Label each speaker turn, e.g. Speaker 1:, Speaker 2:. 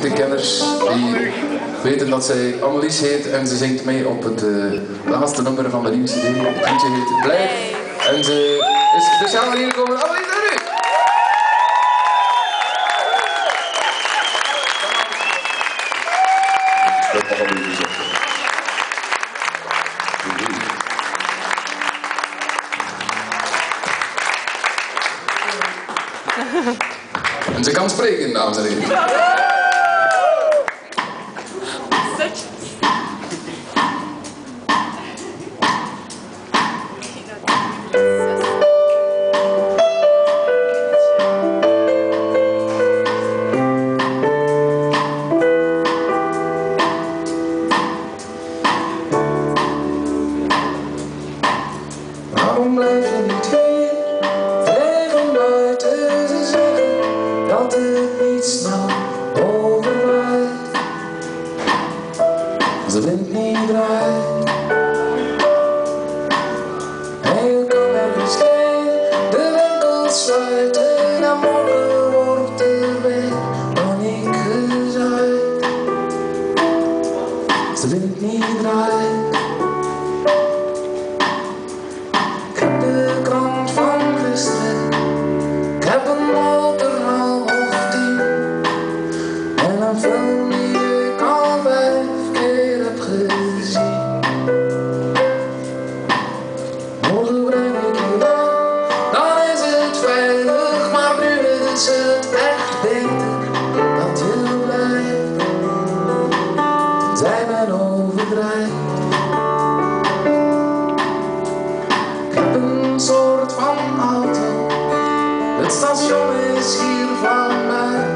Speaker 1: echte kenners die weten dat zij Annelies heet en ze zingt mee op het uh, laatste nummer van de nieuwe CD. Het liedje heet Blijf. En ze is speciaal hier gekomen. Annelies, en
Speaker 2: zeggen.
Speaker 1: En ze kan spreken, dames en heren. Waarom blijf je niet hier? Tegen buiten ze zeggen dat het niet snel overwaait. Als de wind niet draait. En je kan ergens heen, de winkels sluiten en morgen wordt er weer paniek gezaaid. Als de wind niet draait. Tenzij men overdrijft. Ik heb een soort van auto. Het station is hier van mij.